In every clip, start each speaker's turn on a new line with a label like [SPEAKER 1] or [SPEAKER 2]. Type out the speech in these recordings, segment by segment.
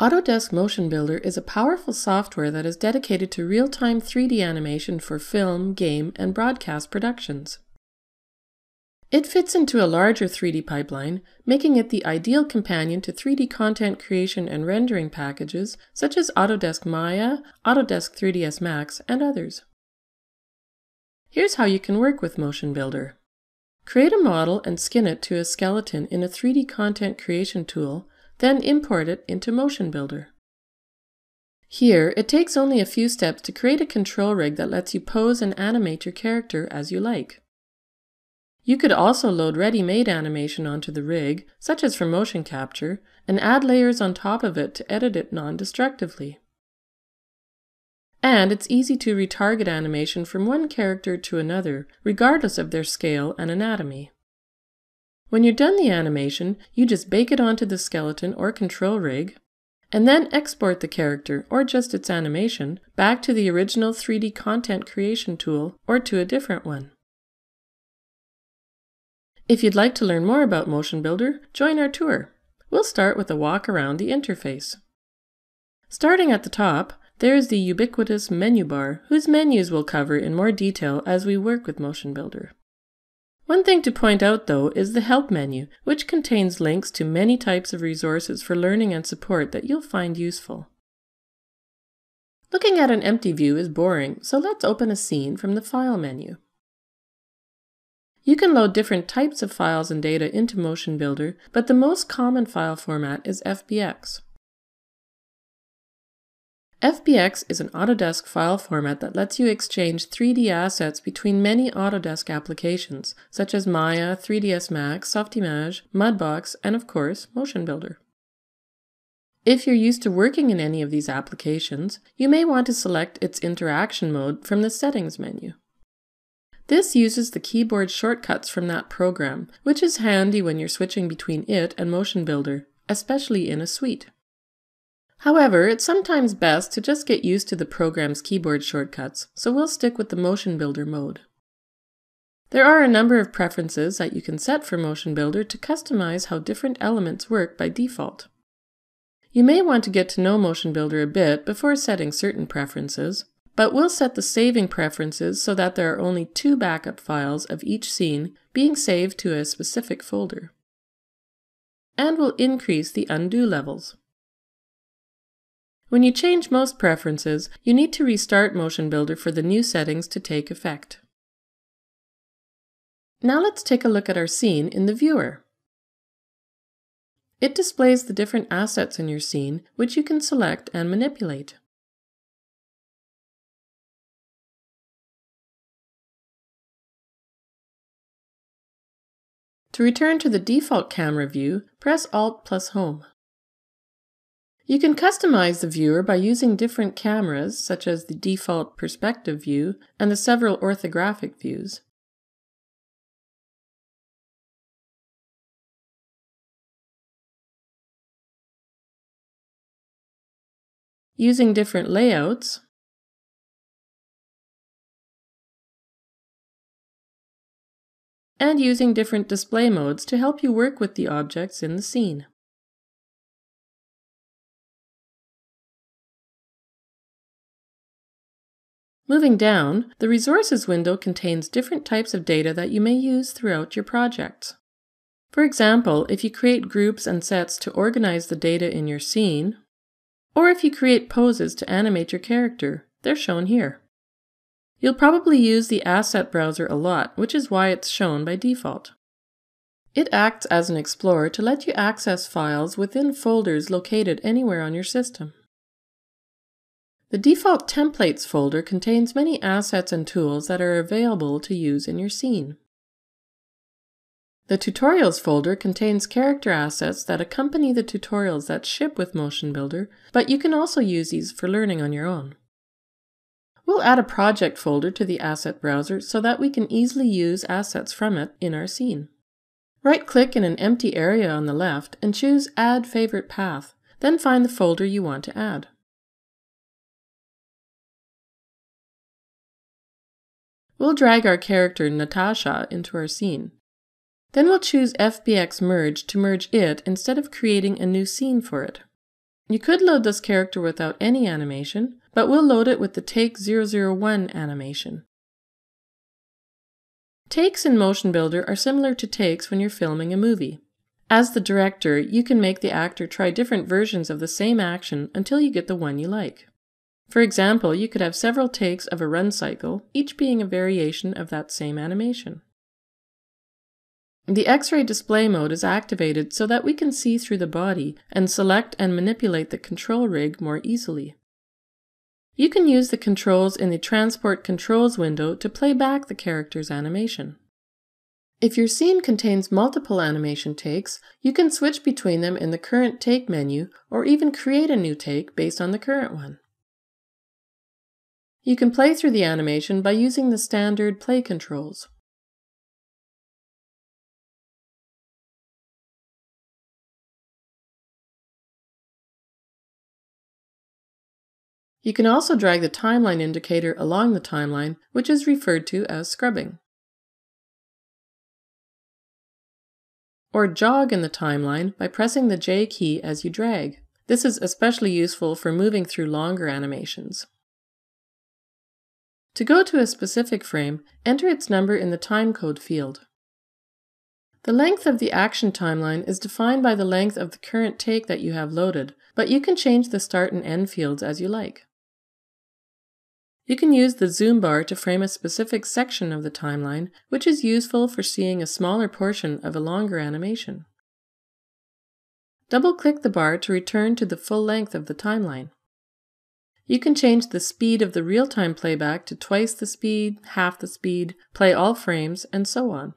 [SPEAKER 1] Autodesk MotionBuilder is a powerful software that is dedicated to real-time 3D animation for film, game, and broadcast productions. It fits into a larger 3D pipeline, making it the ideal companion to 3D content creation and rendering packages such as Autodesk Maya, Autodesk 3ds Max, and others. Here's how you can work with MotionBuilder. Create a model and skin it to a skeleton in a 3D content creation tool then import it into MotionBuilder. Here, it takes only a few steps to create a control rig that lets you pose and animate your character as you like. You could also load ready-made animation onto the rig, such as for motion capture, and add layers on top of it to edit it non-destructively. And it's easy to retarget animation from one character to another, regardless of their scale and anatomy. When you're done the animation, you just bake it onto the skeleton or control rig, and then export the character, or just its animation, back to the original 3D content creation tool or to a different one. If you'd like to learn more about MotionBuilder, join our tour. We'll start with a walk around the interface. Starting at the top, there's the ubiquitous menu bar, whose menus we'll cover in more detail as we work with MotionBuilder. One thing to point out, though, is the Help menu, which contains links to many types of resources for learning and support that you'll find useful. Looking at an empty view is boring, so let's open a scene from the File menu. You can load different types of files and data into MotionBuilder, but the most common file format is FBX. FBX is an Autodesk file format that lets you exchange 3D assets between many Autodesk applications, such as Maya, 3ds Max, Softimage, Mudbox, and of course, MotionBuilder. If you're used to working in any of these applications, you may want to select its interaction mode from the Settings menu. This uses the keyboard shortcuts from that program, which is handy when you're switching between it and MotionBuilder, especially in a suite. However, it's sometimes best to just get used to the program's keyboard shortcuts, so we'll stick with the MotionBuilder mode. There are a number of preferences that you can set for MotionBuilder to customize how different elements work by default. You may want to get to know MotionBuilder a bit before setting certain preferences, but we'll set the saving preferences so that there are only two backup files of each scene being saved to a specific folder. And we'll increase the undo levels. When you change most preferences, you need to restart MotionBuilder for the new settings to take effect. Now let's take a look at our scene in the viewer. It displays the different assets in your scene, which you can select and manipulate. To return to the default camera view, press Alt plus Home. You can customize the viewer by using different cameras, such as the default perspective view and the several orthographic views. Using different layouts, and using different display modes to help you work with the objects in the scene. Moving down, the Resources window contains different types of data that you may use throughout your project. For example, if you create groups and sets to organize the data in your scene, or if you create poses to animate your character, they're shown here. You'll probably use the Asset Browser a lot, which is why it's shown by default. It acts as an explorer to let you access files within folders located anywhere on your system. The default Templates folder contains many assets and tools that are available to use in your scene. The Tutorials folder contains character assets that accompany the tutorials that ship with MotionBuilder, but you can also use these for learning on your own. We'll add a project folder to the Asset Browser so that we can easily use assets from it in our scene. Right-click in an empty area on the left and choose Add Favorite Path, then find the folder you want to add. We'll drag our character Natasha into our scene. Then we'll choose FBX Merge to merge it instead of creating a new scene for it. You could load this character without any animation, but we'll load it with the Take 001 animation. Takes in MotionBuilder are similar to takes when you're filming a movie. As the director, you can make the actor try different versions of the same action until you get the one you like. For example, you could have several takes of a run cycle, each being a variation of that same animation. The X-ray display mode is activated so that we can see through the body and select and manipulate the control rig more easily. You can use the controls in the Transport Controls window to play back the character's animation. If your scene contains multiple animation takes, you can switch between them in the current take menu or even create a new take based on the current one. You can play through the animation by using the standard play controls. You can also drag the timeline indicator along the timeline, which is referred to as scrubbing. Or jog in the timeline by pressing the J key as you drag. This is especially useful for moving through longer animations. To go to a specific frame, enter its number in the timecode field. The length of the action timeline is defined by the length of the current take that you have loaded, but you can change the start and end fields as you like. You can use the zoom bar to frame a specific section of the timeline, which is useful for seeing a smaller portion of a longer animation. Double-click the bar to return to the full length of the timeline. You can change the speed of the real-time playback to twice the speed, half the speed, play all frames, and so on.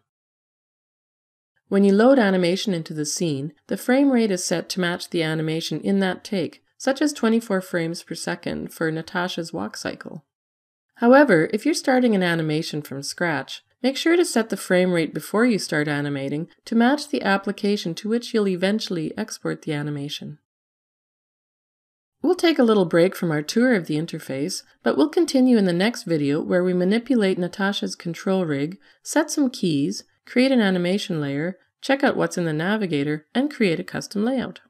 [SPEAKER 1] When you load animation into the scene, the frame rate is set to match the animation in that take, such as 24 frames per second for Natasha's walk cycle. However, if you're starting an animation from scratch, make sure to set the frame rate before you start animating to match the application to which you'll eventually export the animation. We'll take a little break from our tour of the interface, but we'll continue in the next video where we manipulate Natasha's control rig, set some keys, create an animation layer, check out what's in the navigator, and create a custom layout.